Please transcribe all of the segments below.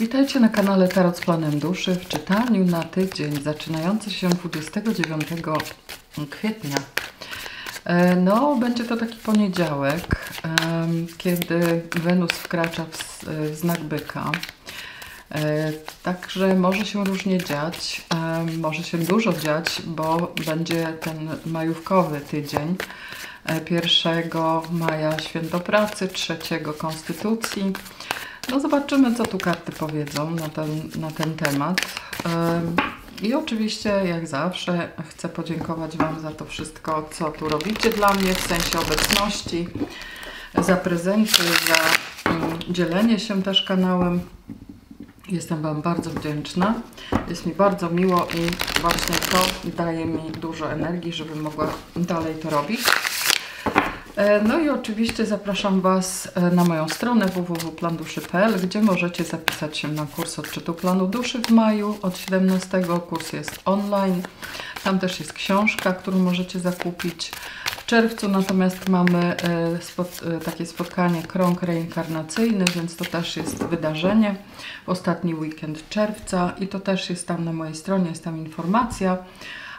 Witajcie na kanale Tarot z Planem Duszy w czytaniu na tydzień zaczynający się 29 kwietnia. E, no, będzie to taki poniedziałek, kiedy Wenus wkracza w znak byka. E, także może się różnie dziać, może się dużo dziać, bo będzie ten majówkowy tydzień. 1 e, maja święto pracy, 3 konstytucji, no zobaczymy, co tu karty powiedzą na ten, na ten temat. I oczywiście, jak zawsze, chcę podziękować Wam za to wszystko, co tu robicie dla mnie w sensie obecności, za prezenty, za dzielenie się też kanałem. Jestem Wam bardzo wdzięczna. Jest mi bardzo miło i właśnie to daje mi dużo energii, żebym mogła dalej to robić. E, no i oczywiście zapraszam Was e, na moją stronę www.planduszy.pl, gdzie możecie zapisać się na kurs odczytu planu duszy w maju od 17. Kurs jest online. Tam też jest książka, którą możecie zakupić. W czerwcu natomiast mamy e, spot, takie spotkanie krąg reinkarnacyjny, więc to też jest wydarzenie ostatni weekend czerwca i to też jest tam na mojej stronie, jest tam informacja.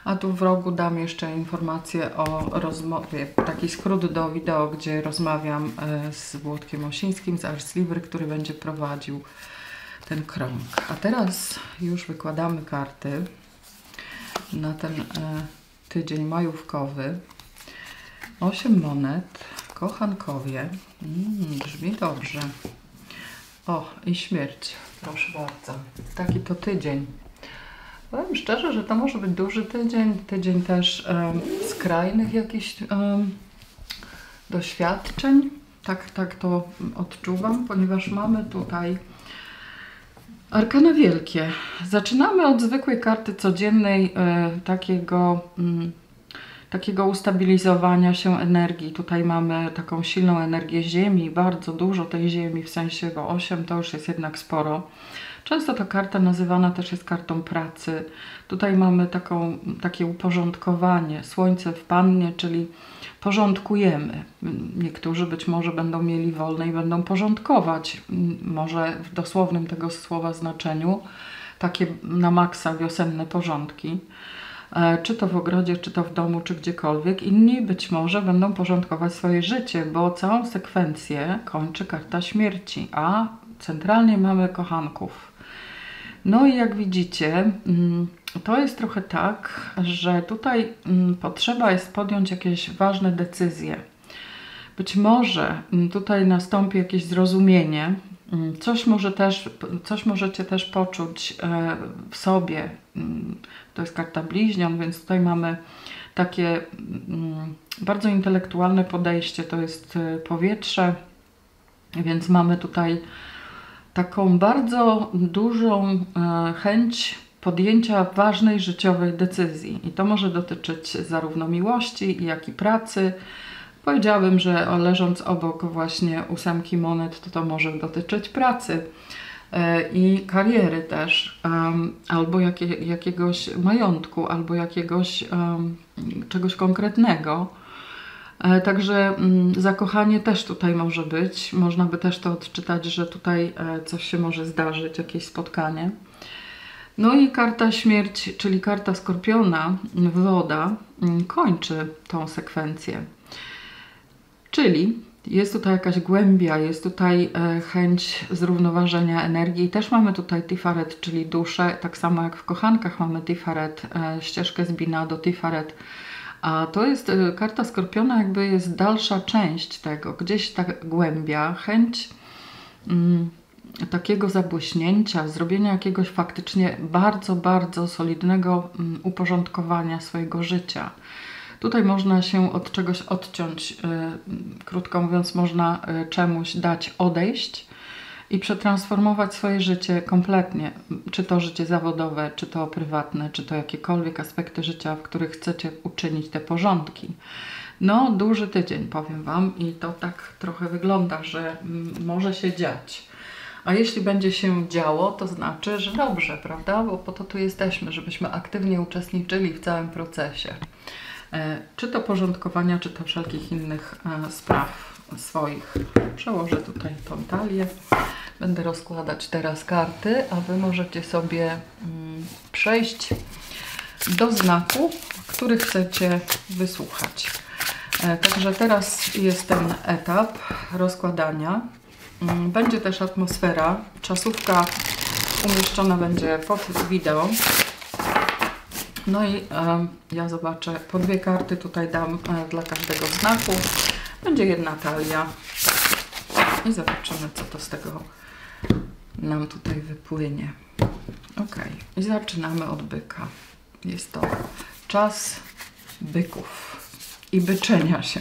A tu w rogu dam jeszcze informację o rozmowie, taki skrót do wideo, gdzie rozmawiam e, z Włodkiem Osińskim z Ars który będzie prowadził ten krąg. A teraz już wykładamy karty na ten e, tydzień majówkowy. Osiem monet, kochankowie. Mm, brzmi dobrze. O, i śmierć. Proszę bardzo. Taki to tydzień. Powiem szczerze, że to może być duży tydzień, tydzień też um, skrajnych jakichś um, doświadczeń. Tak, tak to odczuwam, ponieważ mamy tutaj arkana wielkie. Zaczynamy od zwykłej karty codziennej, e, takiego, mm, takiego ustabilizowania się energii. Tutaj mamy taką silną energię Ziemi, bardzo dużo tej Ziemi, w sensie, bo 8 to już jest jednak sporo. Często ta karta nazywana też jest kartą pracy. Tutaj mamy taką, takie uporządkowanie. Słońce w pannie, czyli porządkujemy. Niektórzy być może będą mieli wolne i będą porządkować. Może w dosłownym tego słowa znaczeniu takie na maksa wiosenne porządki. E, czy to w ogrodzie, czy to w domu, czy gdziekolwiek. Inni być może będą porządkować swoje życie, bo całą sekwencję kończy karta śmierci, a centralnie mamy kochanków. No i jak widzicie, mm, to jest trochę tak, że tutaj mm, potrzeba jest podjąć jakieś ważne decyzje. Być może mm, tutaj nastąpi jakieś zrozumienie, coś, może też, coś możecie też poczuć e, w sobie. To jest karta bliźnion, więc tutaj mamy takie bardzo intelektualne podejście. To jest e, powietrze, więc mamy tutaj taką bardzo dużą e, chęć podjęcia ważnej życiowej decyzji. I to może dotyczyć zarówno miłości, jak i pracy. Powiedziałabym, że leżąc obok właśnie ósemki monet, to to może dotyczyć pracy e, i kariery też, albo jakie, jakiegoś majątku, albo jakiegoś czegoś konkretnego. E, także mm, zakochanie też tutaj może być. Można by też to odczytać, że tutaj e, coś się może zdarzyć, jakieś spotkanie. No i karta śmierć, czyli karta skorpiona, woda, mm, kończy tą sekwencję. Czyli jest tutaj jakaś głębia, jest tutaj e, chęć zrównoważenia energii. Też mamy tutaj Tifaret, czyli duszę, tak samo jak w kochankach mamy Tifaret, ścieżkę z Bina do Tifaret a to jest y, karta Skorpiona, jakby jest dalsza część tego, gdzieś ta głębia, chęć mm, takiego zabłyśnięcia, zrobienia jakiegoś faktycznie bardzo, bardzo solidnego mm, uporządkowania swojego życia. Tutaj można się od czegoś odciąć, y, krótko mówiąc, można y, czemuś dać odejść i przetransformować swoje życie kompletnie. Czy to życie zawodowe, czy to prywatne, czy to jakiekolwiek aspekty życia, w których chcecie uczynić te porządki. No, duży tydzień, powiem Wam, i to tak trochę wygląda, że może się dziać. A jeśli będzie się działo, to znaczy, że dobrze, prawda? Bo po to tu jesteśmy, żebyśmy aktywnie uczestniczyli w całym procesie. E, czy to porządkowania, czy to wszelkich innych e, spraw swoich. Przełożę tutaj tą talię. Będę rozkładać teraz karty, a Wy możecie sobie mm, przejść do znaku, który chcecie wysłuchać. E, Także teraz jest ten etap rozkładania. Mm, Będzie też atmosfera. Czasówka umieszczona będzie pod wideo. No i ja zobaczę, po dwie karty tutaj dam e, dla każdego znaku. Będzie jedna talia. I zobaczymy, co to z tego nam tutaj wypłynie. Ok, i zaczynamy od byka. Jest to czas byków i byczenia się.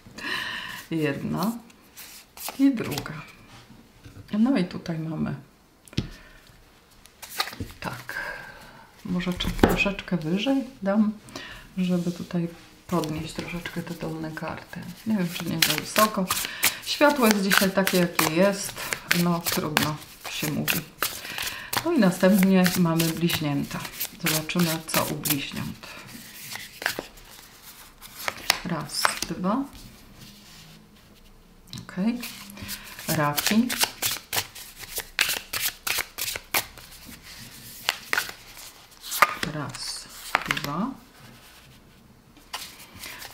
Jedna i druga. No i tutaj mamy tak. Może troszeczkę wyżej dam, żeby tutaj podnieść troszeczkę te dolne karty. Nie wiem, czy nie za wysoko. Światło jest dzisiaj takie, jakie jest. No, trudno się mówi. No i następnie mamy bliźnięta. Zobaczymy, co u bliźniąt. Raz, dwa. Ok. Raki. Raz, dwa.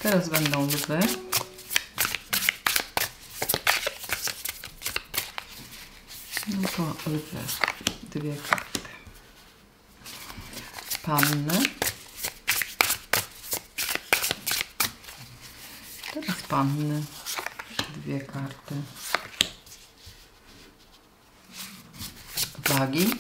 Teraz będą lwy. No to lwy. Dwie karty. Panny. Teraz panny. Dwie karty. Wagi.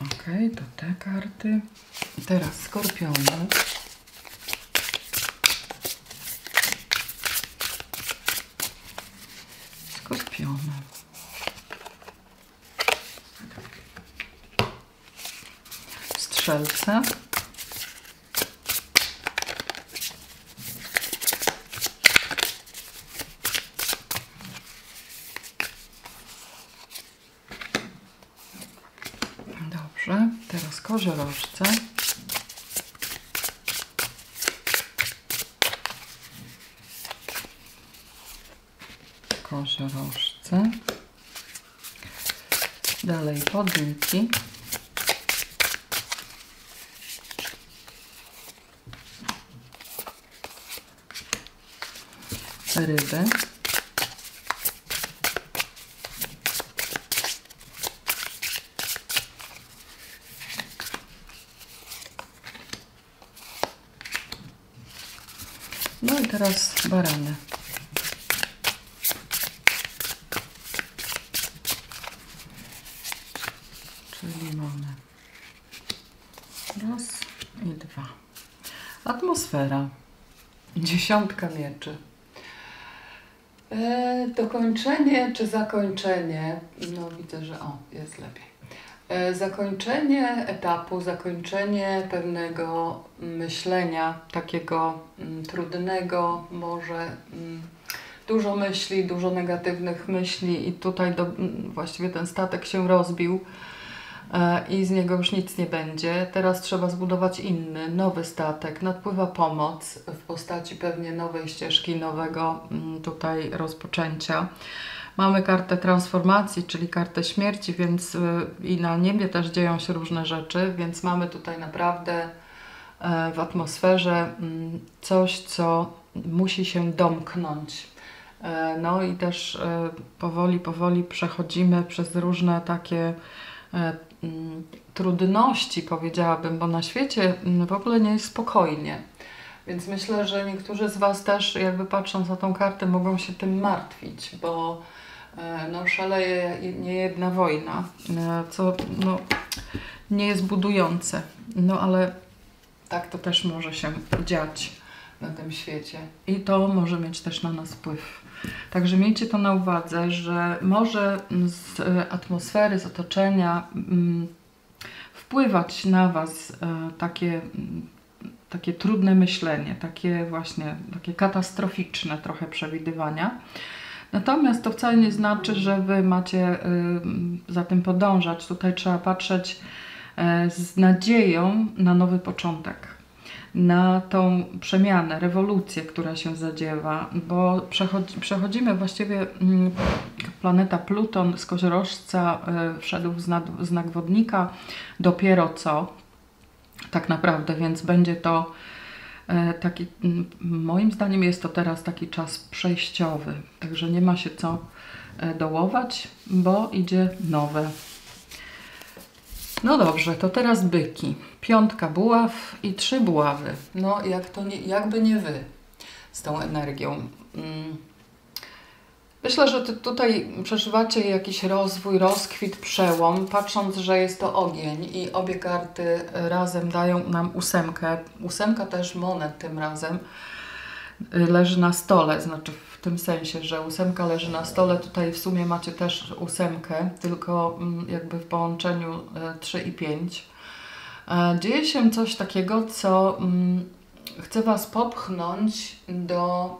Ok, to te karty. Teraz skorpiony. Skorpiony. Strzelce. Dobrze, teraz koziorożce. Koziorożce. Dalej podniki. Ryby. Teraz barany. Czyli mamy raz i dwa. Atmosfera. Dziesiątka mieczy. E, dokończenie czy zakończenie? No widzę, że o, jest lepiej. E, zakończenie etapu, zakończenie pewnego myślenia, takiego mm, trudnego, może mm, dużo myśli, dużo negatywnych myśli i tutaj do, mm, właściwie ten statek się rozbił e, i z niego już nic nie będzie. Teraz trzeba zbudować inny, nowy statek. Nadpływa pomoc w postaci pewnie nowej ścieżki, nowego tutaj rozpoczęcia. Mamy kartę transformacji, czyli kartę śmierci, więc y, i na niebie też dzieją się różne rzeczy, więc mamy tutaj naprawdę e, w atmosferze mm, coś, co musi się domknąć. E, No i też e, powoli, powoli przechodzimy przez różne takie e, mm, trudności, powiedziałabym, bo na świecie mm, w ogóle nie jest spokojnie. Więc myślę, że niektórzy z Was też, jakby patrząc na tą kartę, mogą się tym martwić, bo e, no, szaleje nie jedna wojna, e, co no, nie jest budujące. No ale tak to też może się dziać na tym świecie. I to może mieć też na nas wpływ. Także miejcie to na uwadze, że może z e, atmosfery, z otoczenia mm, wpływać na Was e, takie, mm, takie trudne myślenie, takie właśnie takie katastroficzne trochę przewidywania. Natomiast to wcale nie znaczy, że Wy macie y, za tym podążać. Tutaj trzeba patrzeć e, z nadzieją na nowy początek, na tą przemianę, rewolucję, która się zadziewa, bo przechodzi, przechodzimy właściwie, mm, planeta Pluton z koziorożca e, wszedł w znak, w znak wodnika dopiero co, tak naprawdę, więc będzie to taki, mm, moim zdaniem jest to teraz taki czas przejściowy, także nie ma się co e, dołować, bo idzie nowe. No dobrze, to teraz byki. Piątka buław i trzy buławy. No jak to nie, jakby nie wy z tą energią. Mm. Myślę, że tutaj przeżywacie jakiś rozwój, rozkwit, przełom, patrząc, że jest to ogień i obie karty razem dają nam ósemkę. Ósemka też monet tym razem leży na stole, znaczy w tym sensie, że ósemka leży na stole. Tutaj w sumie macie też ósemkę, tylko mm, jakby w połączeniu 3 e, i 5. E, dzieje się coś takiego, co mm, chce Was popchnąć do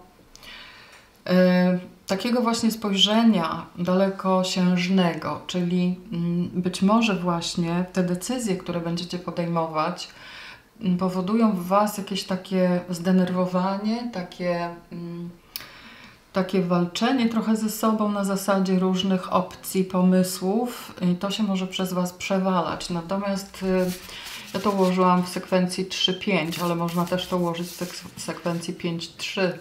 e, takiego właśnie spojrzenia dalekosiężnego, czyli mm, być może właśnie te decyzje, które będziecie podejmować, mm, powodują w Was jakieś takie zdenerwowanie, takie, mm, takie walczenie trochę ze sobą na zasadzie różnych opcji, pomysłów i to się może przez Was przewalać. Natomiast y, ja to ułożyłam w sekwencji 3-5, ale można też to ułożyć w sekwencji 5-3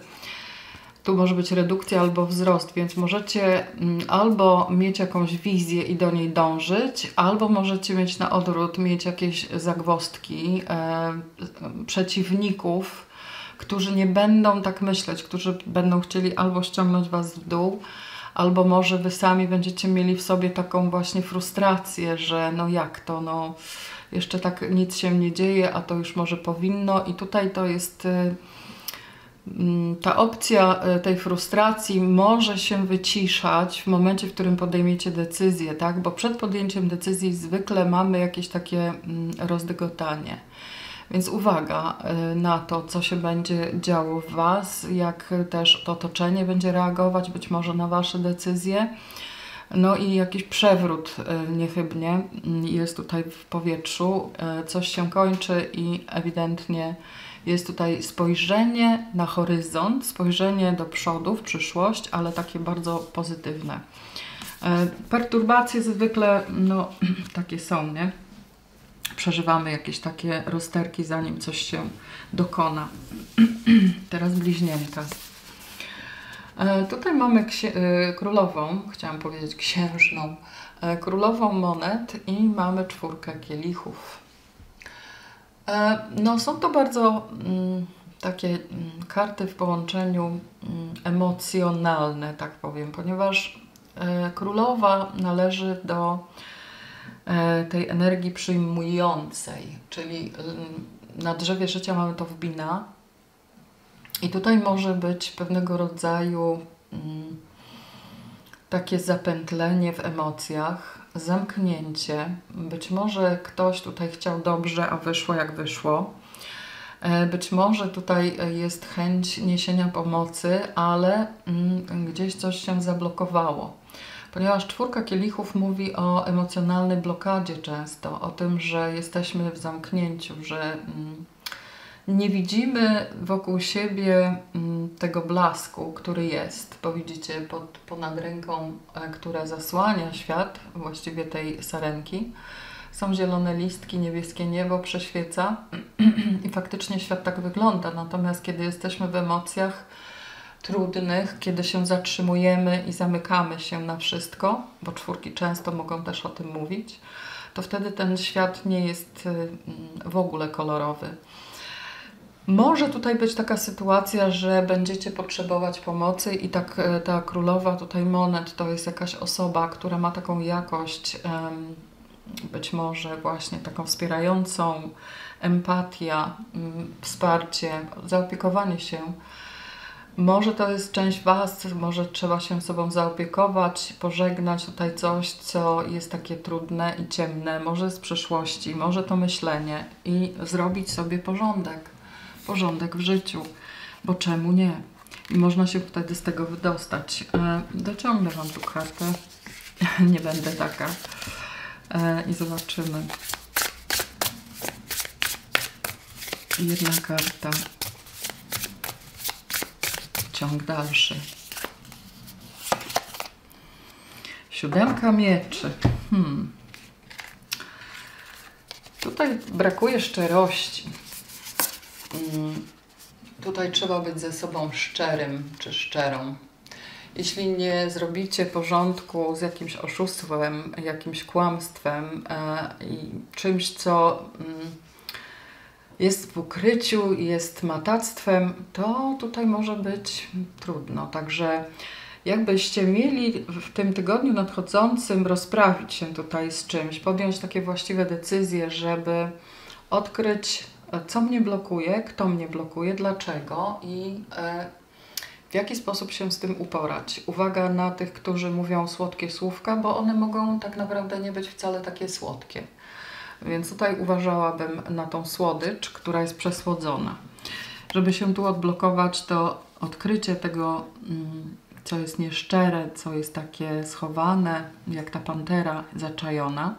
tu może być redukcja albo wzrost, więc możecie mm, albo mieć jakąś wizję i do niej dążyć, albo możecie mieć na odwrót, mieć jakieś zagwostki, e, przeciwników, którzy nie będą tak myśleć, którzy będą chcieli albo ściągnąć Was w dół, albo może Wy sami będziecie mieli w sobie taką właśnie frustrację, że no jak to, no jeszcze tak nic się nie dzieje, a to już może powinno. I tutaj to jest... Mm, ta opcja e, tej frustracji może się wyciszać w momencie, w którym podejmiecie decyzję, tak? Bo przed podjęciem decyzji zwykle mamy jakieś takie mm, rozdygotanie. Więc uwaga e, na to, co się będzie działo w Was, jak też to otoczenie będzie reagować być może na Wasze decyzje. No i jakiś przewrót e, niechybnie mm, jest tutaj w powietrzu. Coś się kończy i ewidentnie jest tutaj spojrzenie na horyzont, spojrzenie do przodu, w przyszłość, ale takie bardzo pozytywne. E, perturbacje zwykle no, takie są, nie? Przeżywamy jakieś takie rozterki, zanim coś się dokona. Teraz bliźnięta. E, tutaj mamy e, królową, chciałam powiedzieć księżną, królową monet i mamy czwórkę kielichów. E, no, są to bardzo mm, takie mm, karty w połączeniu mm, emocjonalne, tak powiem, ponieważ e, królowa należy do e, tej energii przyjmującej, czyli na drzewie życia mamy to wbina. I tutaj może być pewnego rodzaju takie zapętlenie w emocjach, zamknięcie. Być może ktoś tutaj chciał dobrze, a wyszło jak wyszło. E, być może tutaj jest chęć niesienia pomocy, ale mm, gdzieś coś się zablokowało. Ponieważ czwórka kielichów mówi o emocjonalnej blokadzie często, o tym, że jesteśmy w zamknięciu, że mm, nie widzimy wokół siebie mm, tego blasku, który jest, bo widzicie pod, ponad ręką, e, która zasłania świat, właściwie tej sarenki, są zielone listki, niebieskie niebo prześwieca i faktycznie świat tak wygląda. Natomiast kiedy jesteśmy w emocjach trudnych, kiedy się zatrzymujemy i zamykamy się na wszystko, bo czwórki często mogą też o tym mówić, to wtedy ten świat nie jest y, w ogóle kolorowy. Może tutaj być taka sytuacja, że będziecie potrzebować pomocy i tak e, ta królowa tutaj monet to jest jakaś osoba, która ma taką jakość, być może właśnie taką wspierającą, empatia, mm, wsparcie, zaopiekowanie się. Może to jest część Was, może trzeba się sobą zaopiekować, pożegnać tutaj coś, co jest takie trudne i ciemne, może z przeszłości, może to myślenie i zrobić sobie porządek porządek w życiu, bo czemu nie? I można się wtedy z tego wydostać. E, dociągnę Wam tu kartę. nie będę taka. E, I zobaczymy. Jedna karta. Ciąg dalszy. Siódemka mieczy. Hmm. Tutaj brakuje szczerości. Hmm. Tutaj trzeba być ze sobą szczerym czy szczerą. Jeśli nie zrobicie porządku z jakimś oszustwem, jakimś kłamstwem e, i czymś, co mm, jest w ukryciu, jest matactwem, to tutaj może być trudno. Także jakbyście mieli w tym tygodniu nadchodzącym rozprawić się tutaj z czymś, podjąć takie właściwe decyzje, żeby odkryć, co mnie blokuje, kto mnie blokuje, dlaczego i e, w jaki sposób się z tym uporać. Uwaga na tych, którzy mówią słodkie słówka, bo one mogą tak naprawdę nie być wcale takie słodkie. Więc tutaj uważałabym na tą słodycz, która jest przesłodzona. Żeby się tu odblokować, to odkrycie tego, mm, co jest nieszczere, co jest takie schowane, jak ta pantera zaczajona.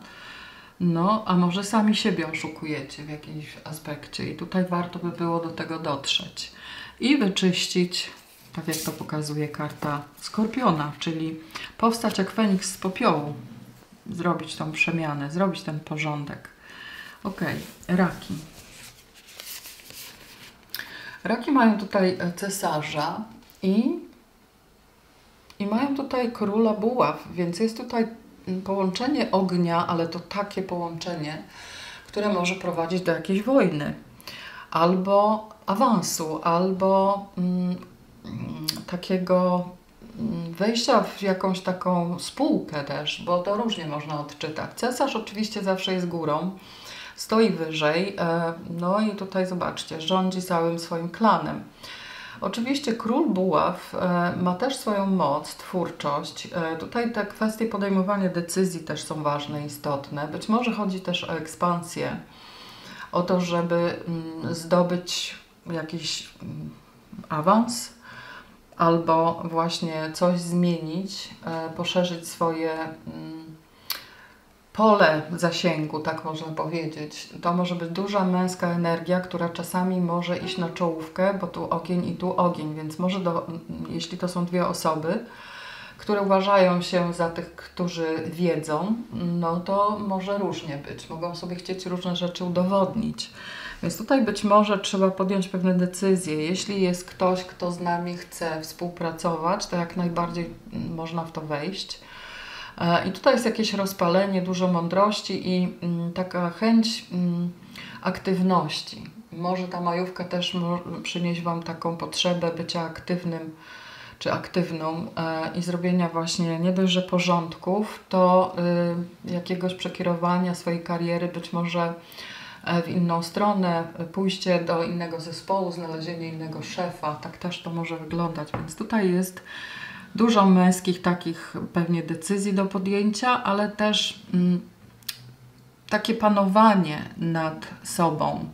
No, a może sami siebie oszukujecie w jakimś aspekcie i tutaj warto by było do tego dotrzeć i wyczyścić, tak jak to pokazuje karta Skorpiona, czyli powstać jak Feniks z popiołu, zrobić tą przemianę, zrobić ten porządek. Ok, raki. Raki mają tutaj cesarza i, i mają tutaj króla buław, więc jest tutaj połączenie ognia, ale to takie połączenie, które może prowadzić do jakiejś wojny, albo awansu, albo mm, takiego mm, wejścia w jakąś taką spółkę też, bo to różnie można odczytać. Cesarz oczywiście zawsze jest górą, stoi wyżej, e, no i tutaj zobaczcie, rządzi całym swoim klanem. Oczywiście król buław e, ma też swoją moc, twórczość. E, tutaj te kwestie podejmowania decyzji też są ważne, istotne. Być może chodzi też o ekspansję, o to, żeby mm, zdobyć jakiś mm, awans albo właśnie coś zmienić, e, poszerzyć swoje mm, pole zasięgu, tak można powiedzieć. To może być duża męska energia, która czasami może iść na czołówkę, bo tu ogień i tu ogień, więc może, do, jeśli to są dwie osoby, które uważają się za tych, którzy wiedzą, no to może różnie być. Mogą sobie chcieć różne rzeczy udowodnić. Więc tutaj być może trzeba podjąć pewne decyzje. Jeśli jest ktoś, kto z nami chce współpracować, to jak najbardziej można w to wejść. E, I tutaj jest jakieś rozpalenie, dużo mądrości i mm, taka chęć mm, aktywności. Może ta majówka też przynieść Wam taką potrzebę bycia aktywnym czy aktywną e, i zrobienia właśnie nie dość, że porządków, to y, jakiegoś przekierowania swojej kariery, być może e, w inną stronę, pójście do innego zespołu, znalezienie innego szefa. Tak też to może wyglądać. Więc tutaj jest dużo męskich takich pewnie decyzji do podjęcia, ale też mm, takie panowanie nad sobą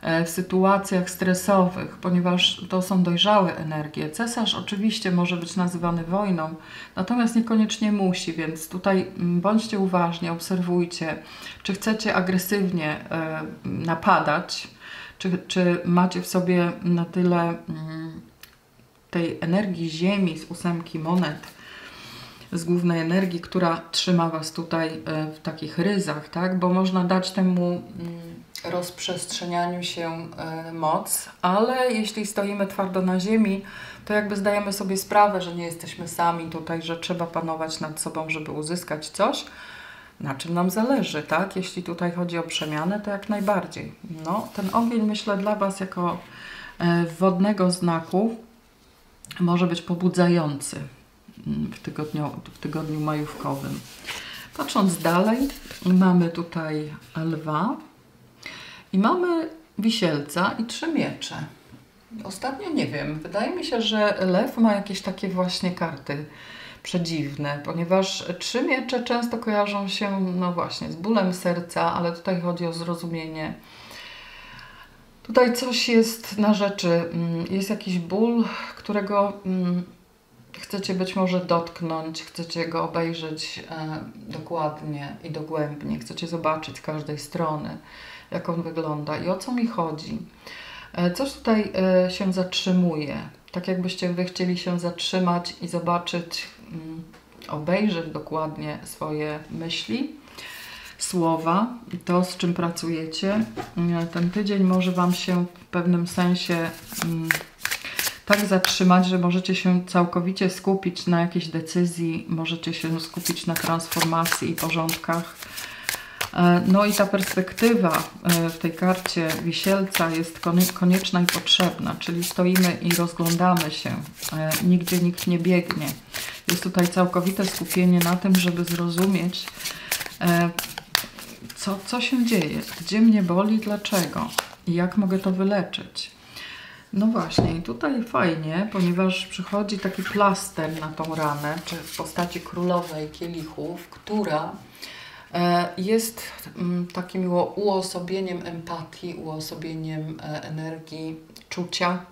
e, w sytuacjach stresowych, ponieważ to są dojrzałe energie. Cesarz oczywiście może być nazywany wojną, natomiast niekoniecznie musi, więc tutaj mm, bądźcie uważni, obserwujcie, czy chcecie agresywnie e, napadać, czy, czy macie w sobie na tyle mm, tej energii Ziemi z ósemki monet, z głównej energii, która trzyma Was tutaj e, w takich ryzach, tak? Bo można dać temu mm, rozprzestrzenianiu się e, moc, ale jeśli stoimy twardo na ziemi, to jakby zdajemy sobie sprawę, że nie jesteśmy sami tutaj, że trzeba panować nad sobą, żeby uzyskać coś, na czym nam zależy, tak? Jeśli tutaj chodzi o przemianę, to jak najbardziej. No, ten ogień myślę dla Was jako e, wodnego znaku może być pobudzający w tygodniu, w tygodniu majówkowym. Patrząc dalej, mamy tutaj lwa i mamy wisielca i trzy miecze. Ostatnio nie wiem, wydaje mi się, że lew ma jakieś takie właśnie karty przedziwne, ponieważ trzy miecze często kojarzą się, no właśnie, z bólem serca, ale tutaj chodzi o zrozumienie Tutaj coś jest na rzeczy, mm, jest jakiś ból, którego mm, chcecie być może dotknąć, chcecie go obejrzeć e, dokładnie i dogłębnie, chcecie zobaczyć z każdej strony. jak on wygląda i o co mi chodzi. E, coś tutaj e, się zatrzymuje, tak jakbyście Wy chcieli się zatrzymać i zobaczyć, mm, obejrzeć dokładnie swoje myśli, słowa, to z czym pracujecie. E, ten tydzień może Wam się w pewnym sensie mm, tak zatrzymać, że możecie się całkowicie skupić na jakiejś decyzji, możecie się skupić na transformacji i porządkach. E, no i ta perspektywa e, w tej karcie wisielca jest konieczna i potrzebna, czyli stoimy i rozglądamy się, nigdzie nikt nie biegnie. Jest tutaj całkowite skupienie na tym, żeby zrozumieć, co, co się dzieje, gdzie mnie boli, dlaczego i jak mogę to wyleczyć. No właśnie, i tutaj fajnie, ponieważ przychodzi taki plaster na tą ranę, czy w postaci królowej kielichów, która e, jest mm, takim uosobieniem empatii, uosobieniem e, energii, czucia,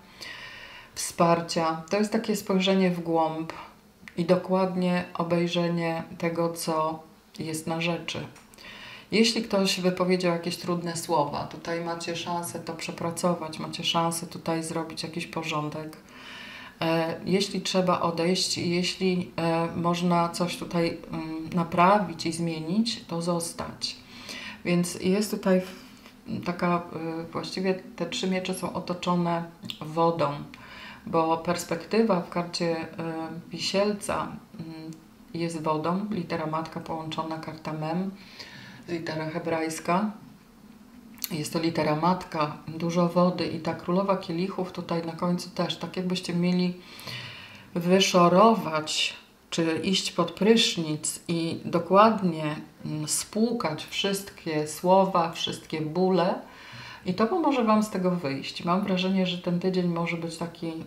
wsparcia. To jest takie spojrzenie w głąb i dokładnie obejrzenie tego, co jest na rzeczy. Jeśli ktoś wypowiedział jakieś trudne słowa, tutaj macie szansę to przepracować, macie szansę tutaj zrobić jakiś porządek. E, jeśli trzeba odejść, jeśli e, można coś tutaj mm, naprawić i zmienić, to zostać. Więc jest tutaj taka, e, właściwie te trzy miecze są otoczone wodą, bo perspektywa w karcie wisielca mm, jest wodą, litera matka połączona, karta mem litera hebrajska. Jest to litera matka, dużo wody i ta królowa kielichów tutaj na końcu też, tak jakbyście mieli wyszorować czy iść pod prysznic i dokładnie mm, spłukać wszystkie słowa, wszystkie bóle i to pomoże Wam z tego wyjść. Mam wrażenie, że ten tydzień może być taki mm,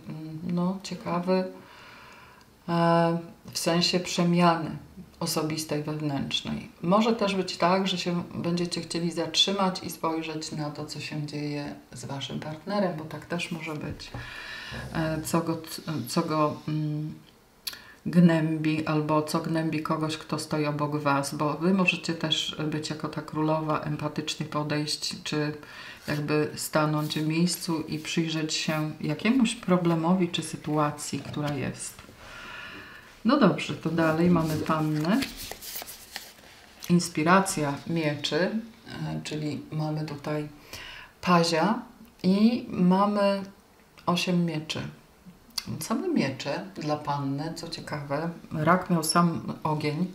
no, ciekawy e, w sensie przemiany osobistej, wewnętrznej. Może też być tak, że się będziecie chcieli zatrzymać i spojrzeć na to, co się dzieje z Waszym partnerem, bo tak też może być, e, co go, co go mm, gnębi albo co gnębi kogoś, kto stoi obok Was, bo Wy możecie też być jako ta królowa empatycznie podejść, czy jakby stanąć w miejscu i przyjrzeć się jakiemuś problemowi czy sytuacji, która jest. No dobrze, to dalej mamy pannę. Inspiracja mieczy, e, czyli mamy tutaj pazia i mamy osiem mieczy. Same miecze dla panny, co ciekawe, rak miał sam ogień.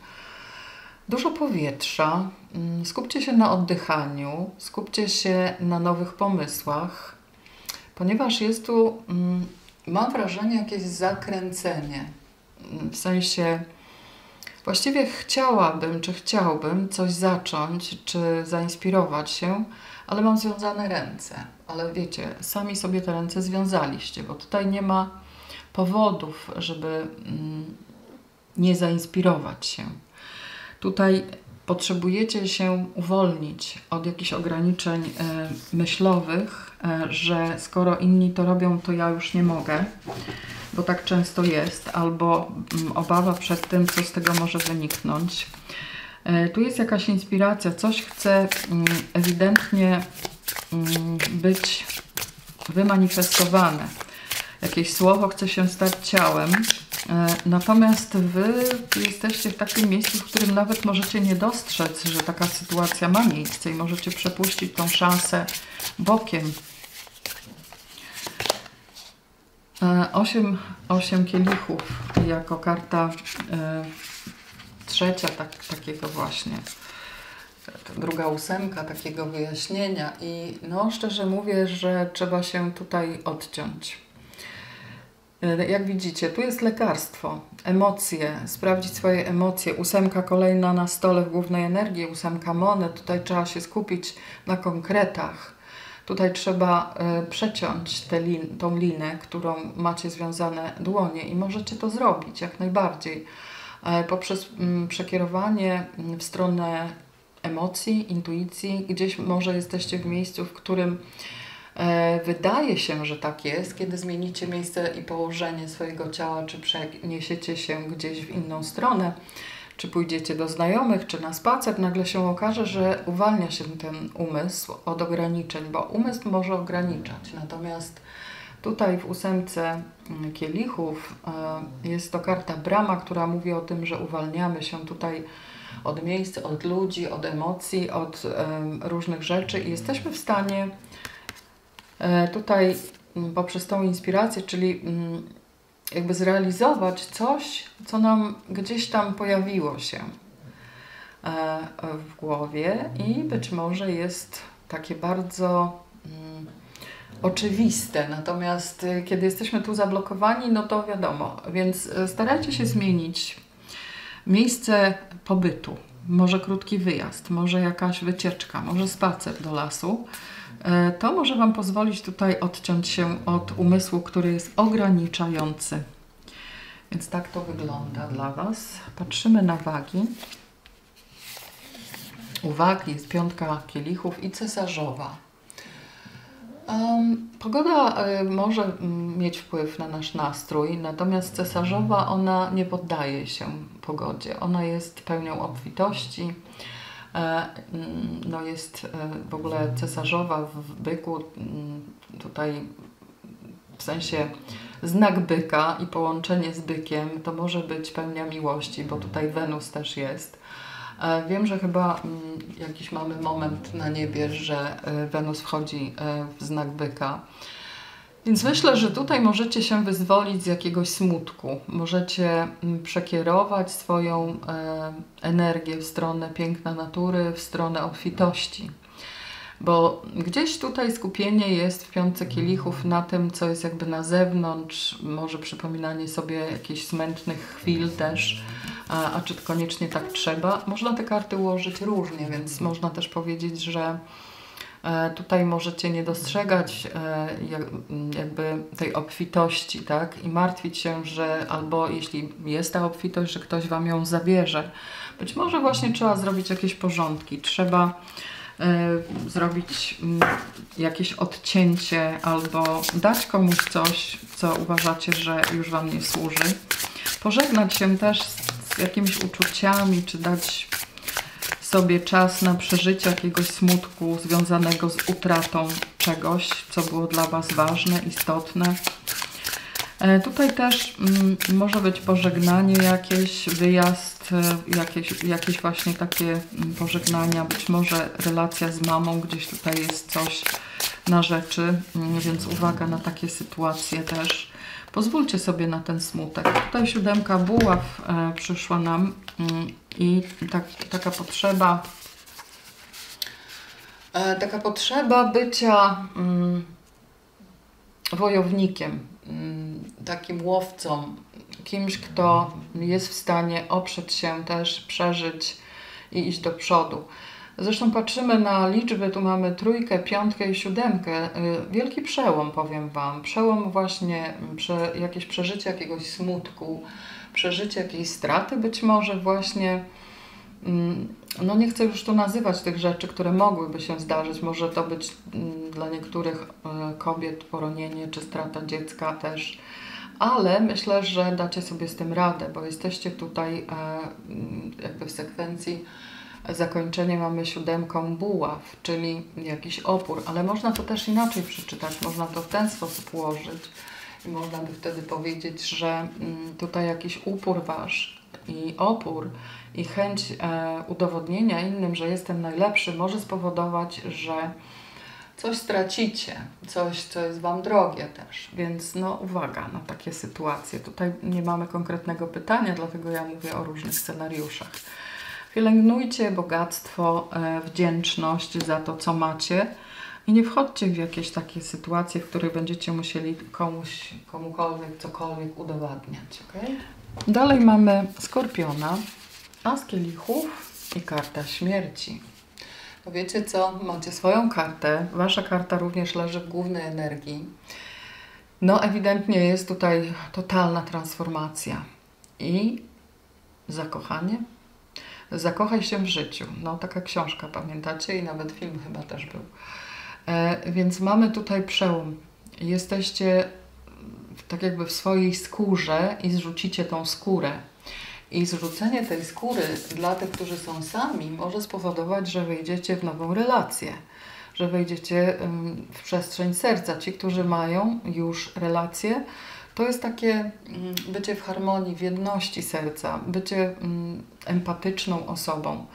Dużo powietrza. Mm, skupcie się na oddychaniu, skupcie się na nowych pomysłach, ponieważ jest tu, mm, mam wrażenie, jakieś zakręcenie w sensie właściwie chciałabym, czy chciałbym coś zacząć, czy zainspirować się, ale mam związane ręce. Ale wiecie, sami sobie te ręce związaliście, bo tutaj nie ma powodów, żeby mm, nie zainspirować się. Tutaj potrzebujecie się uwolnić od jakichś ograniczeń e, myślowych, że skoro inni to robią, to ja już nie mogę bo tak często jest, albo mm, obawa przed tym, co z tego może wyniknąć. E, tu jest jakaś inspiracja, coś chce mm, ewidentnie mm, być wymanifestowane. Jakieś słowo chce się stać ciałem, e, natomiast Wy jesteście w takim miejscu, w którym nawet możecie nie dostrzec, że taka sytuacja ma miejsce i możecie przepuścić tą szansę bokiem. E, osiem, osiem kielichów jako karta e, trzecia tak, takiego właśnie druga ósemka takiego wyjaśnienia i no szczerze mówię, że trzeba się tutaj odciąć. E, jak widzicie, tu jest lekarstwo, emocje, sprawdzić swoje emocje. Ósemka kolejna na stole w głównej energii, ósemka monet. Tutaj trzeba się skupić na konkretach. Tutaj trzeba y, przeciąć tę lin, tą linę, którą macie związane dłonie i możecie to zrobić jak najbardziej e, poprzez mm, przekierowanie mm, w stronę emocji, intuicji. Gdzieś może jesteście w miejscu, w którym e, wydaje się, że tak jest, kiedy zmienicie miejsce i położenie swojego ciała, czy przeniesiecie się gdzieś w inną stronę czy pójdziecie do znajomych, czy na spacer, nagle się okaże, że uwalnia się ten umysł od ograniczeń, bo umysł może ograniczać. Natomiast tutaj w ósemce mm, kielichów e, jest to karta brama, która mówi o tym, że uwalniamy się tutaj od miejsc, od ludzi, od emocji, od różnych rzeczy i jesteśmy w stanie e, tutaj mm, poprzez tą inspirację, czyli mm, jakby zrealizować coś, co nam gdzieś tam pojawiło się e, w głowie i być może jest takie bardzo mm, oczywiste. Natomiast e, kiedy jesteśmy tu zablokowani, no to wiadomo. Więc e, starajcie się zmienić miejsce pobytu. Może krótki wyjazd, może jakaś wycieczka, może spacer do lasu. To może Wam pozwolić tutaj odciąć się od umysłu, który jest ograniczający. Więc tak to wygląda dla Was. Patrzymy na wagi. Uwagi jest piątka kielichów i cesarzowa. Pogoda y, może mieć wpływ na nasz nastrój, natomiast cesarzowa ona nie poddaje się pogodzie. Ona jest pełnią obfitości. E, mm, no jest e, w ogóle cesarzowa w byku, mm, tutaj w sensie znak byka i połączenie z bykiem to może być pełnia miłości, bo tutaj Wenus też jest. E, wiem, że chyba mm, jakiś mamy moment na niebie, że e, Wenus wchodzi e, w znak byka. Więc myślę, że tutaj możecie się wyzwolić z jakiegoś smutku. Możecie mm, przekierować swoją energię w stronę piękna natury, w stronę obfitości. Bo gdzieś tutaj skupienie jest w piątce kielichów na tym, co jest jakby na zewnątrz, może przypominanie sobie jakichś smętnych chwil też, a, a czy koniecznie tak trzeba. Można te karty ułożyć różnie, więc można też powiedzieć, że e, tutaj możecie nie dostrzegać e, jakby tej obfitości, tak? I martwić się, że albo jeśli jest ta obfitość, że ktoś Wam ją zabierze. Być może właśnie trzeba zrobić jakieś porządki. Trzeba zrobić mm, jakieś odcięcie albo dać komuś coś, co uważacie, że już Wam nie służy. Pożegnać się też z jakimiś uczuciami, czy dać sobie czas na przeżycie jakiegoś smutku związanego z utratą czegoś, co było dla Was ważne, istotne. E, tutaj też mm, może być pożegnanie jakieś, wyjazd, e, jakieś, jakieś właśnie takie mm, pożegnania, być może relacja z mamą, gdzieś tutaj jest coś na rzeczy, mm, więc uwaga na takie sytuacje też. Pozwólcie sobie na ten smutek. Tutaj siódemka buław e, przyszła nam i tak, taka potrzeba taka potrzeba bycia wojownikiem, takim łowcą, kimś, kto jest w stanie oprzeć się też, przeżyć i iść do przodu. Zresztą patrzymy na liczby, tu mamy trójkę, piątkę i siódemkę. Y, wielki przełom, powiem Wam. Przełom właśnie, prze, jakieś przeżycie jakiegoś smutku, przeżycie jakiejś straty być może właśnie Mm, no nie chcę już tu nazywać tych rzeczy, które mogłyby się zdarzyć. Może to być mm, dla niektórych e, kobiet poronienie czy strata dziecka też, ale myślę, że dacie sobie z tym radę, bo jesteście tutaj e, mm, jakby w sekwencji zakończenie mamy siódemką buław, czyli jakiś opór, ale można to też inaczej przeczytać, można to w ten sposób ułożyć i można by wtedy powiedzieć, że tutaj jakiś upór wasz i opór i chęć e, udowodnienia innym, że jestem najlepszy, może spowodować, że coś stracicie, coś, co jest Wam drogie też. Więc no uwaga na takie sytuacje. Tutaj nie mamy konkretnego pytania, dlatego ja mówię o różnych scenariuszach. Pielęgnujcie bogactwo, e, wdzięczność za to, co macie i nie wchodźcie w jakieś takie sytuacje, w których będziecie musieli komuś, komukolwiek, cokolwiek udowadniać. Okay? Dalej mamy Skorpiona, As kielichów i karta śmierci. Wiecie co? Macie swoją kartę. Wasza karta również leży w głównej energii. No ewidentnie jest tutaj totalna transformacja. I zakochanie. Zakochaj się w życiu. No taka książka, pamiętacie? I nawet film chyba też był. E, więc mamy tutaj przełom. Jesteście tak jakby w swojej skórze i zrzucicie tą skórę I zrzucenie tej skóry dla tych, którzy są sami, może spowodować, że wejdziecie w nową relację, że wejdziecie w przestrzeń serca. Ci, którzy mają już relacje, to jest takie bycie w harmonii, w jedności serca, bycie empatyczną osobą.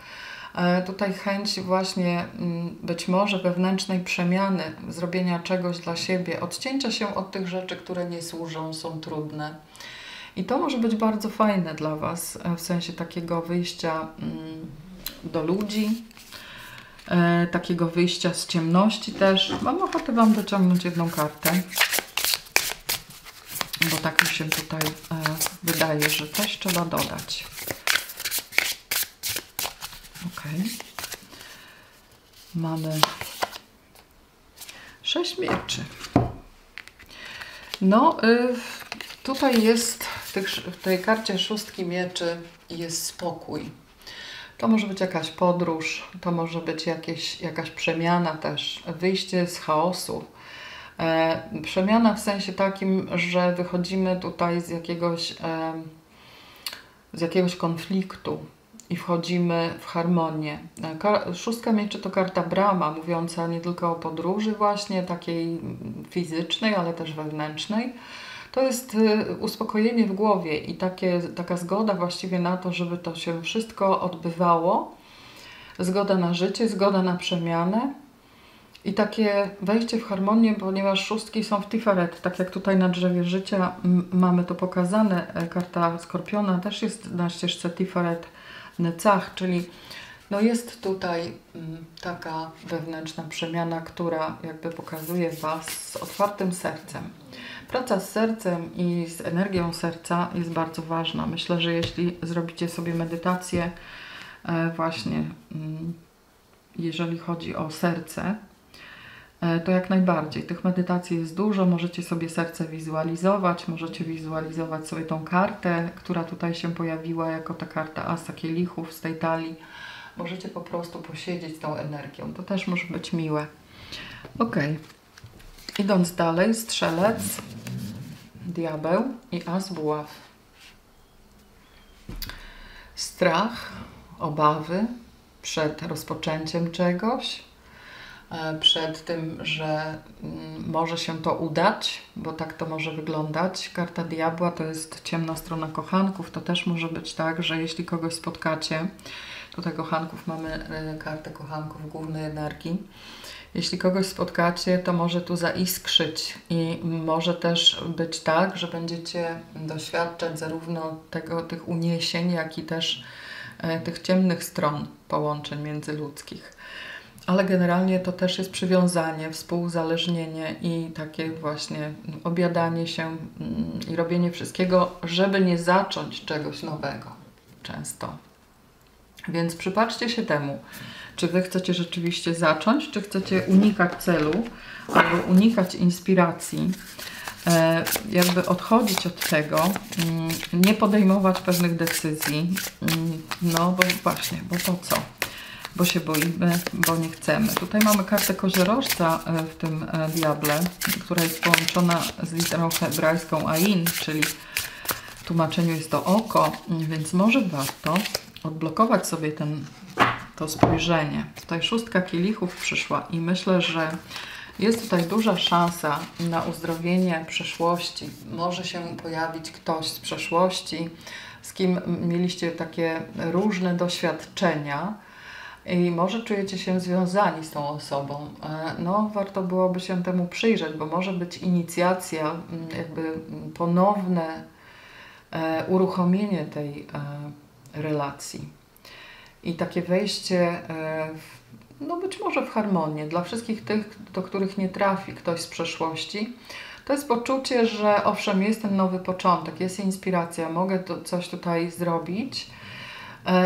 Tutaj chęć właśnie mm, być może wewnętrznej przemiany, zrobienia czegoś dla siebie, odcięcia się od tych rzeczy, które nie służą, są trudne. I to może być bardzo fajne dla Was, e, w sensie takiego wyjścia do ludzi, e, takiego wyjścia z ciemności też. Mam ochotę Wam dociągnąć jedną kartę bo tak mi się tutaj e, wydaje, że coś trzeba dodać. Ok. Mamy sześć mieczy. No, y, tutaj jest w, tych, w tej karcie szóstki mieczy jest spokój. To może być jakaś podróż, to może być jakieś, jakaś przemiana też, wyjście z chaosu E, przemiana w sensie takim, że wychodzimy tutaj z jakiegoś, e, z jakiegoś konfliktu i wchodzimy w harmonię. Szóstka mieczy to karta brama, mówiąca nie tylko o podróży właśnie, takiej fizycznej, ale też wewnętrznej. To jest uspokojenie w głowie i takie, taka zgoda właściwie na to, żeby to się wszystko odbywało. Zgoda na życie, zgoda na przemianę i takie wejście w harmonię, ponieważ szóstki są w Tiferet, tak jak tutaj na drzewie życia mamy to pokazane. E, karta Skorpiona też jest na ścieżce Tiferet Necach, czyli no jest tutaj taka wewnętrzna przemiana, która jakby pokazuje Was z otwartym sercem. Praca z sercem i z energią serca jest bardzo ważna. Myślę, że jeśli zrobicie sobie medytację e, właśnie jeżeli chodzi o serce, to jak najbardziej. Tych medytacji jest dużo, możecie sobie serce wizualizować, możecie wizualizować sobie tą kartę, która tutaj się pojawiła jako ta karta Asa Kielichów z tej talii. Możecie po prostu posiedzieć tą energią, to też może być miłe. Ok, idąc dalej, strzelec, diabeł i as buław. Strach, obawy przed rozpoczęciem czegoś, E, przed tym, że mm, może się to udać, bo tak to może wyglądać. Karta diabła to jest ciemna strona kochanków. To też może być tak, że jeśli kogoś spotkacie, tutaj kochanków mamy e, kartę kochanków głównej energii. Jeśli kogoś spotkacie, to może tu zaiskrzyć i może też być tak, że będziecie doświadczać zarówno tego, tych uniesień, jak i też e, tych ciemnych stron połączeń międzyludzkich ale generalnie to też jest przywiązanie, współzależnienie i takie właśnie obiadanie się mm, i robienie wszystkiego, żeby nie zacząć czegoś nowego często. Więc przypatrzcie się temu, czy Wy chcecie rzeczywiście zacząć, czy chcecie unikać celu albo unikać inspiracji, e, jakby odchodzić od tego, mm, nie podejmować pewnych decyzji, mm, no bo właśnie, bo po co? Bo się boimy, bo nie chcemy. Tutaj mamy kartę koziorożca e, w tym e, diable, która jest połączona z literą hebrajską Ain, czyli w tłumaczeniu jest to oko, więc może warto odblokować sobie ten, to spojrzenie. Tutaj szóstka kielichów przyszła i myślę, że jest tutaj duża szansa na uzdrowienie przeszłości. Może się pojawić ktoś z przeszłości, z kim mieliście takie różne doświadczenia, i może czujecie się związani z tą osobą. E, no, warto byłoby się temu przyjrzeć, bo może być inicjacja, jakby ponowne e, uruchomienie tej e, relacji. I takie wejście, no być może w harmonię dla wszystkich tych, do których nie trafi ktoś z przeszłości. To jest poczucie, że owszem, jest ten nowy początek, jest inspiracja, mogę to, coś tutaj zrobić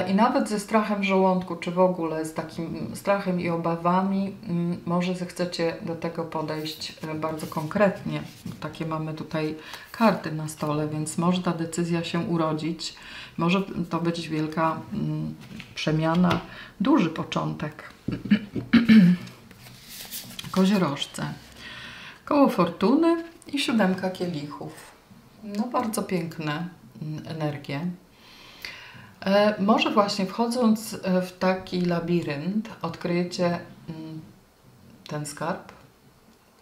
I nawet ze strachem żołądku, czy w ogóle z takim strachem i obawami, mm, może zechcecie do tego podejść e, bardzo konkretnie. Takie mamy tutaj karty na stole, więc może ta decyzja się urodzić. Może to być wielka mm, przemiana, duży początek. Koziorożce. Koło fortuny i siódemka kielichów. No bardzo piękne mm, energie. E, może właśnie wchodząc e, w taki labirynt, odkryjecie mm, ten skarb.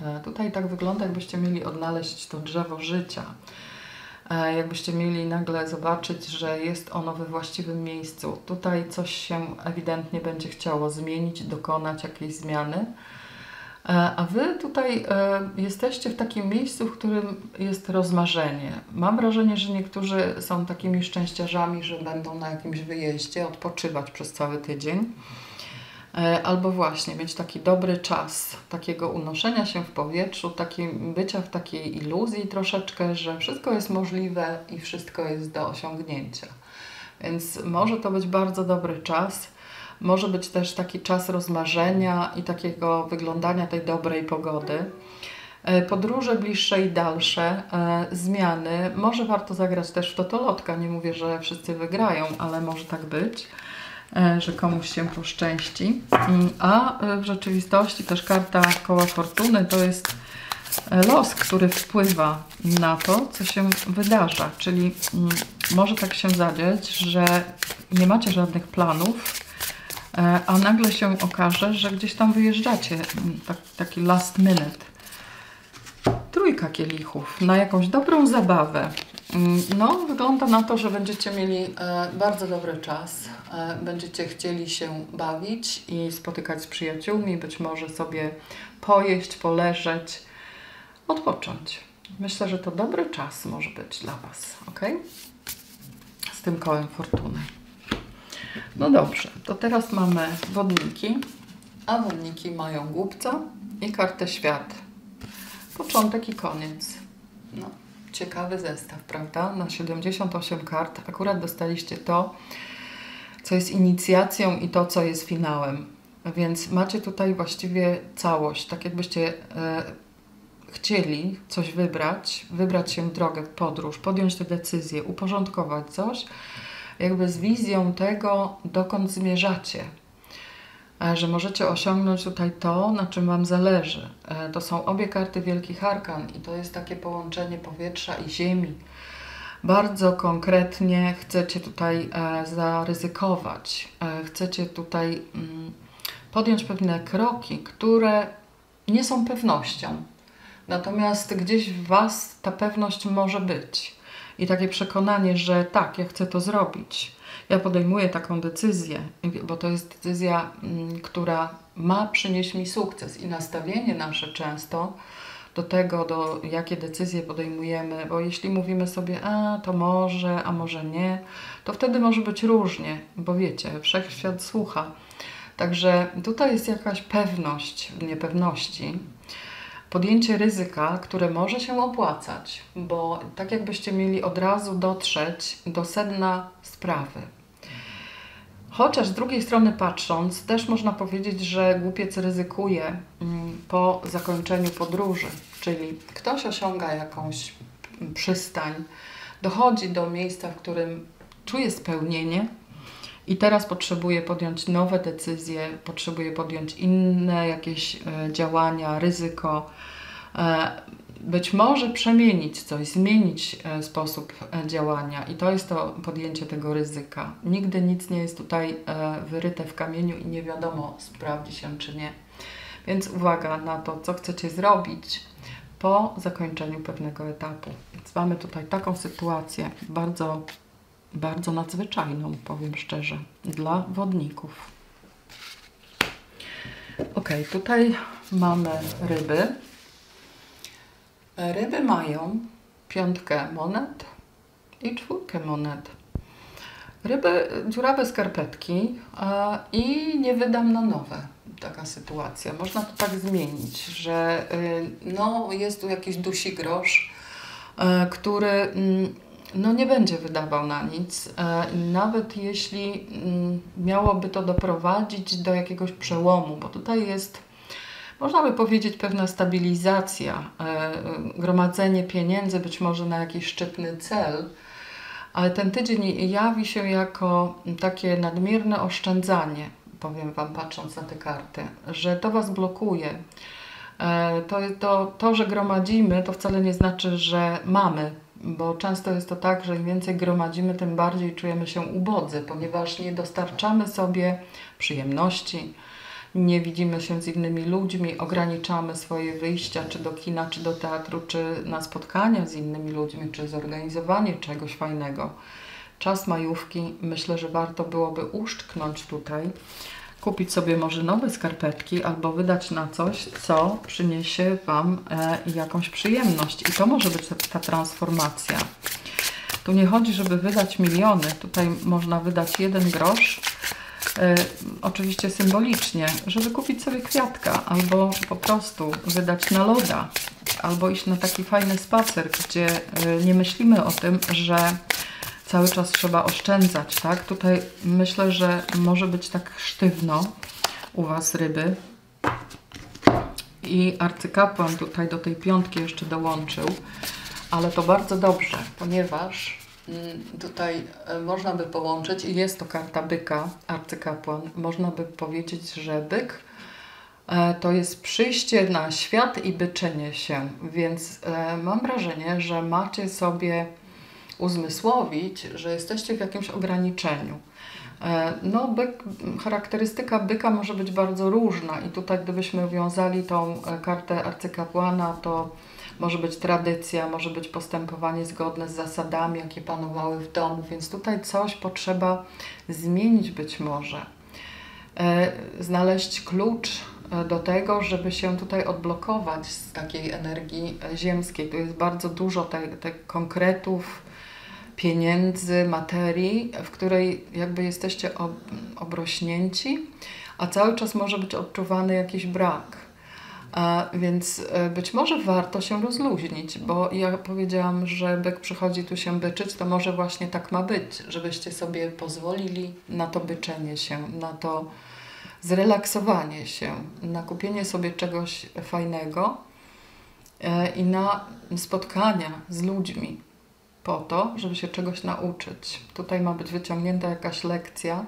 E, tutaj tak wygląda, jakbyście mieli odnaleźć to drzewo życia. Jakbyście mieli nagle zobaczyć, że jest ono we właściwym miejscu. Tutaj coś się ewidentnie będzie chciało zmienić, dokonać jakiejś zmiany. A Wy tutaj jesteście w takim miejscu, w którym jest rozmarzenie. Mam wrażenie, że niektórzy są takimi szczęściarzami, że będą na jakimś wyjeździe, odpoczywać przez cały tydzień. Albo właśnie mieć taki dobry czas takiego unoszenia się w powietrzu, taki, bycia w takiej iluzji troszeczkę, że wszystko jest możliwe i wszystko jest do osiągnięcia. Więc może to być bardzo dobry czas może być też taki czas rozmarzenia i takiego wyglądania tej dobrej pogody. E, podróże bliższe i dalsze, e, zmiany. Może warto zagrać też w totolotka. Nie mówię, że wszyscy wygrają, ale może tak być, e, że komuś się poszczęści. Mm, a w rzeczywistości też karta koła fortuny to jest los, który wpływa na to, co się wydarza. Czyli mm, może tak się zadzieć, że nie macie żadnych planów, a nagle się okaże, że gdzieś tam wyjeżdżacie, tak, taki last minute. Trójka kielichów na jakąś dobrą zabawę. Mm, no, wygląda na to, że będziecie mieli e, bardzo dobry czas. E, będziecie chcieli się bawić i spotykać z przyjaciółmi, być może sobie pojeść, poleżeć, odpocząć. Myślę, że to dobry czas może być dla Was, ok? Z tym kołem fortuny. No dobrze, to teraz mamy wodniki, a wodniki mają głupca i kartę świat. Początek i koniec. No, ciekawy zestaw, prawda? Na 78 kart akurat dostaliście to, co jest inicjacją i to, co jest finałem. Więc macie tutaj właściwie całość, tak jakbyście e, chcieli coś wybrać, wybrać się w drogę, w podróż, podjąć tę decyzję, uporządkować coś, jakby z wizją tego, dokąd zmierzacie. E, że możecie osiągnąć tutaj to, na czym Wam zależy. E, to są obie karty Wielkich Arkan i to jest takie połączenie powietrza i ziemi. Bardzo konkretnie chcecie tutaj e, zaryzykować, chcecie tutaj mm, podjąć pewne kroki, które nie są pewnością. Natomiast gdzieś w Was ta pewność może być i takie przekonanie, że tak, ja chcę to zrobić. Ja podejmuję taką decyzję, bo to jest decyzja, mm, która ma przynieść mi sukces i nastawienie nasze często do tego, do jakie decyzje podejmujemy, bo jeśli mówimy sobie, a to może, a może nie, to wtedy może być różnie, bo wiecie, wszechświat słucha. Także tutaj jest jakaś pewność niepewności, podjęcie ryzyka, które może się opłacać, bo tak jakbyście mieli od razu dotrzeć do sedna sprawy. Chociaż z drugiej strony patrząc, też można powiedzieć, że głupiec ryzykuje mm, po zakończeniu podróży, czyli ktoś osiąga jakąś przystań, dochodzi do miejsca, w którym czuje spełnienie i teraz potrzebuje podjąć nowe decyzje, potrzebuje podjąć inne jakieś e, działania, ryzyko, E, być może przemienić coś, zmienić e, sposób działania i to jest to podjęcie tego ryzyka. Nigdy nic nie jest tutaj wyryte w kamieniu i nie wiadomo, sprawdzi się czy nie. Więc uwaga na to, co chcecie zrobić po zakończeniu pewnego etapu. Więc mamy tutaj taką sytuację bardzo, bardzo nadzwyczajną, powiem szczerze, dla wodników. Ok, tutaj mamy ryby. Ryby mają piątkę monet i czwórkę monet. Ryby, dziurawe skarpetki a, i nie wydam na nowe. Taka sytuacja. Można to tak zmienić, że y, no, jest tu jakiś dusi grosz, y, który y, no, nie będzie wydawał na nic. E, nawet jeśli mm, miałoby to doprowadzić do jakiegoś przełomu, bo tutaj jest można by powiedzieć, pewna stabilizacja, e, gromadzenie pieniędzy być może na jakiś szczytny cel, ale ten tydzień jawi się jako takie nadmierne oszczędzanie, powiem Wam, patrząc na te karty, że to Was blokuje. E, to, to, to, że gromadzimy, to wcale nie znaczy, że mamy bo często jest to tak, że im więcej gromadzimy, tym bardziej czujemy się ubodzy, ponieważ nie dostarczamy sobie przyjemności, nie widzimy się z innymi ludźmi, ograniczamy swoje wyjścia czy do kina, czy do teatru, czy na spotkania z innymi ludźmi, czy zorganizowanie czegoś fajnego. Czas majówki myślę, że warto byłoby uszczknąć tutaj, kupić sobie może nowe skarpetki albo wydać na coś, co przyniesie Wam e, jakąś przyjemność. I to może być ta, transformacja. Tu nie chodzi, żeby wydać miliony. Tutaj można wydać jeden grosz, e, oczywiście symbolicznie, żeby kupić sobie kwiatka albo po prostu wydać na loda, albo iść na taki fajny spacer, gdzie e, nie myślimy o tym, że cały czas trzeba oszczędzać, tak? Tutaj myślę, że może być tak sztywno u Was ryby. I arcykapłan tutaj do tej piątki jeszcze dołączył, ale to bardzo dobrze, ponieważ mm, tutaj e, można by połączyć, i jest to karta byka, arcykapłan, można by powiedzieć, że byk e, to jest przyjście na świat i byczenie się, więc e, mam wrażenie, że macie sobie uzmysłowić, że jesteście w jakimś ograniczeniu. E, no, byk, charakterystyka byka może być bardzo różna i tutaj gdybyśmy wiązali tą e, kartę arcykapłana, to może być tradycja, może być postępowanie zgodne z zasadami, jakie panowały w domu, więc tutaj coś potrzeba zmienić być może. E, znaleźć klucz do tego, żeby się tutaj odblokować z takiej energii ziemskiej. Tu jest bardzo dużo tych konkretów, pieniędzy, materii, w której jakby jesteście obrośnięci, a cały czas może być odczuwany jakiś brak. A więc e, być może warto się rozluźnić, bo ja powiedziałam, że byk przychodzi tu się byczyć, to może właśnie tak ma być, żebyście sobie pozwolili na to byczenie się, na to zrelaksowanie się, na kupienie sobie czegoś fajnego e, i na spotkania z ludźmi, po to, żeby się czegoś nauczyć. Tutaj ma być wyciągnięta jakaś lekcja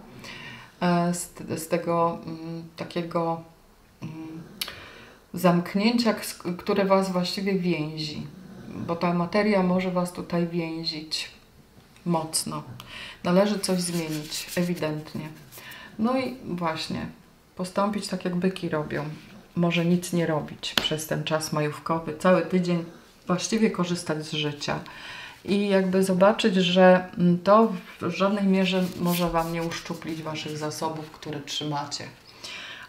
e, z, z tego mm, takiego mm, zamknięcia, które Was właściwie więzi, bo ta materia może Was tutaj więzić mocno. Należy coś zmienić, ewidentnie. No i właśnie, postąpić tak, jak byki robią. Może nic nie robić przez ten czas majówkowy, cały tydzień właściwie korzystać z życia i jakby zobaczyć, że to w żadnej mierze może Wam nie uszczuplić Waszych zasobów, które trzymacie.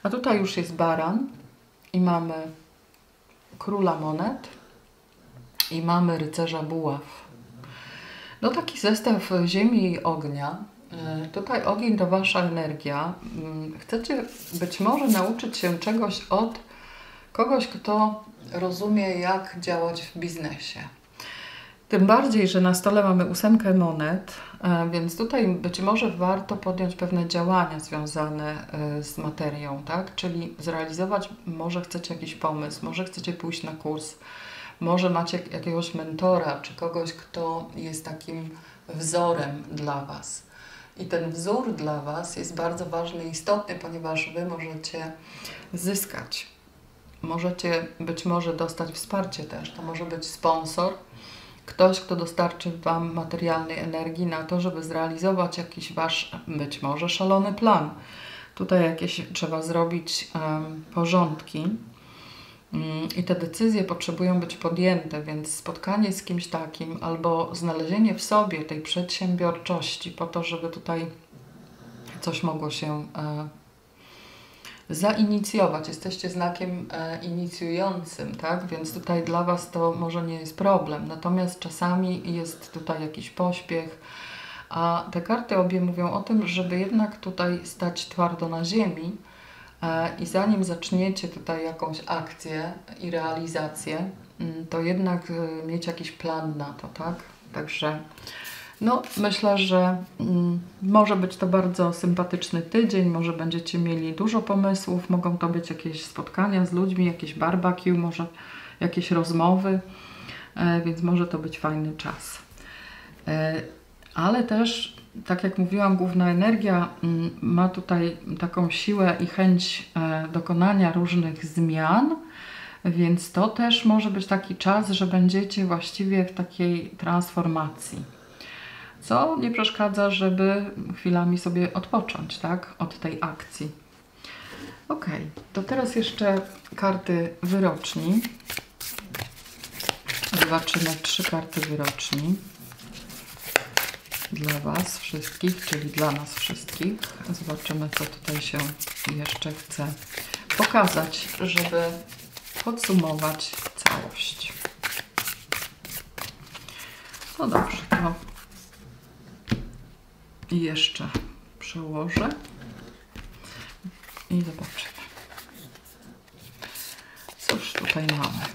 A tutaj już jest baran i mamy króla monet i mamy rycerza buław. No taki zestaw ziemi i ognia. E, tutaj ogień to Wasza energia. Mm, chcecie być może nauczyć się czegoś od kogoś, kto rozumie, jak działać w biznesie. Tym bardziej, że na stole mamy ósemkę monet, e, więc tutaj być może warto podjąć pewne działania związane e, z materią, tak? Czyli zrealizować, może chcecie jakiś pomysł, może chcecie pójść na kurs, może macie jakiegoś mentora, czy kogoś, kto jest takim wzorem dla Was. I ten wzór dla Was jest bardzo ważny i istotny, ponieważ Wy możecie zyskać. Możecie być może dostać wsparcie też. To może być sponsor, ktoś, kto dostarczy Wam materialnej energii na to, żeby zrealizować jakiś Wasz być może szalony plan. Tutaj jakieś trzeba zrobić porządki um, i te decyzje potrzebują być podjęte, więc spotkanie z kimś takim albo znalezienie w sobie tej przedsiębiorczości po to, żeby tutaj coś mogło się uh, zainicjować. Jesteście znakiem e, inicjującym, tak? Więc tutaj dla Was to może nie jest problem. Natomiast czasami jest tutaj jakiś pośpiech, a te karty obie mówią o tym, żeby jednak tutaj stać twardo na ziemi e, i zanim zaczniecie tutaj jakąś akcję i realizację, mm, to jednak e, mieć jakiś plan na to, tak? Także no, myślę, że mm, może być to bardzo sympatyczny tydzień, może będziecie mieli dużo pomysłów, mogą to być jakieś spotkania z ludźmi, jakieś barbecue, może jakieś rozmowy, e, więc może to być fajny czas. E, ale też, tak jak mówiłam, główna energia mm, ma tutaj taką siłę i chęć e, dokonania różnych zmian, Więc to też może być taki czas, że będziecie właściwie w takiej transformacji. Co nie przeszkadza, żeby chwilami sobie odpocząć, tak? Od tej akcji. Ok, to teraz jeszcze karty wyroczni. Zobaczymy trzy karty wyroczni dla Was wszystkich, czyli dla nas wszystkich. Zobaczymy, co tutaj się jeszcze chce pokazać, żeby podsumować całość. No dobrze, to jeszcze przełożę i zobaczymy. Cóż tutaj mamy?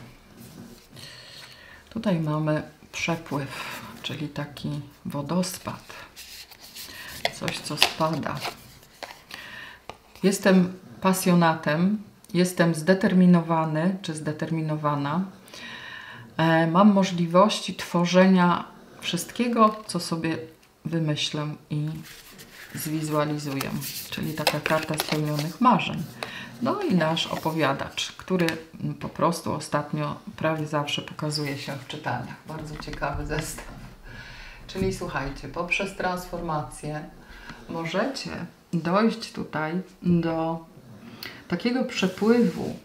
Tutaj mamy przepływ, czyli taki wodospad. Coś, co spada. Jestem pasjonatem, jestem zdeterminowany czy zdeterminowana. E, mam możliwości tworzenia wszystkiego, co sobie wymyślę i zwizualizuję. Czyli taka karta spełnionych marzeń. No i nasz opowiadacz, który po prostu ostatnio prawie zawsze pokazuje się w czytaniach. Bardzo ciekawy zestaw. Czyli słuchajcie, poprzez transformację możecie dojść tutaj do takiego przepływu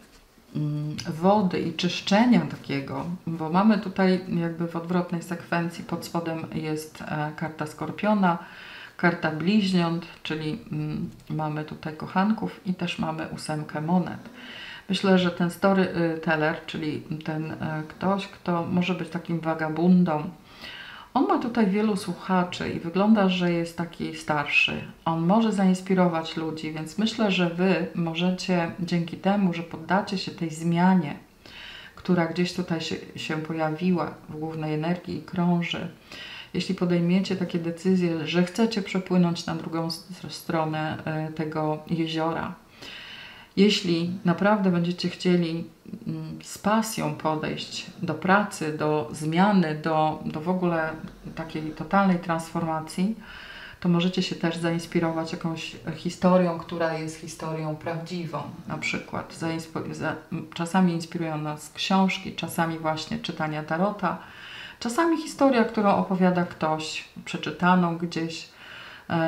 wody i czyszczenia takiego, bo mamy tutaj jakby w odwrotnej sekwencji pod spodem jest e, karta skorpiona, karta bliźniąt, czyli mm, mamy tutaj kochanków i też mamy ósemkę monet. Myślę, że ten storyteller, czyli ten e, ktoś, kto może być takim wagabundą, on ma tutaj wielu słuchaczy i wygląda, że jest taki starszy. On może zainspirować ludzi, więc myślę, że Wy możecie dzięki temu, że poddacie się tej zmianie, która gdzieś tutaj się, się pojawiła w głównej energii i krąży, jeśli podejmiecie takie decyzje, że chcecie przepłynąć na drugą stronę e, tego jeziora, jeśli naprawdę będziecie chcieli mm, z pasją podejść do pracy, do zmiany, do, do w ogóle takiej totalnej transformacji, to możecie się też zainspirować jakąś historią, która jest historią prawdziwą. Na przykład za, czasami inspirują nas książki, czasami właśnie czytania tarota, czasami historia, którą opowiada ktoś, przeczytaną gdzieś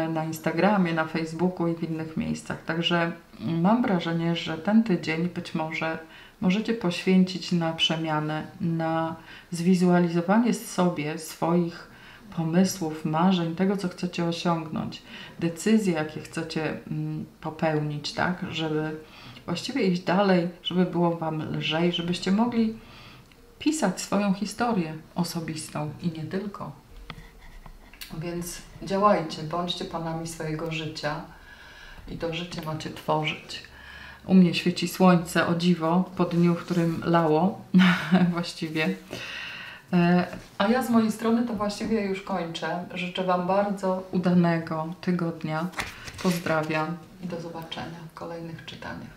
na Instagramie, na Facebooku i w innych miejscach. Także mam wrażenie, że ten tydzień być może możecie poświęcić na przemianę, na zwizualizowanie sobie swoich pomysłów, marzeń, tego, co chcecie osiągnąć, decyzje, jakie chcecie mm, popełnić, tak, żeby właściwie iść dalej, żeby było Wam lżej, żebyście mogli pisać swoją historię osobistą i nie tylko. Więc działajcie, bądźcie panami swojego życia i to życie macie tworzyć. U mnie świeci słońce, o dziwo, po dniu, w którym lało właściwie. E, a ja z mojej strony to właściwie już kończę. Życzę Wam bardzo udanego tygodnia. Pozdrawiam i do zobaczenia w kolejnych czytaniach.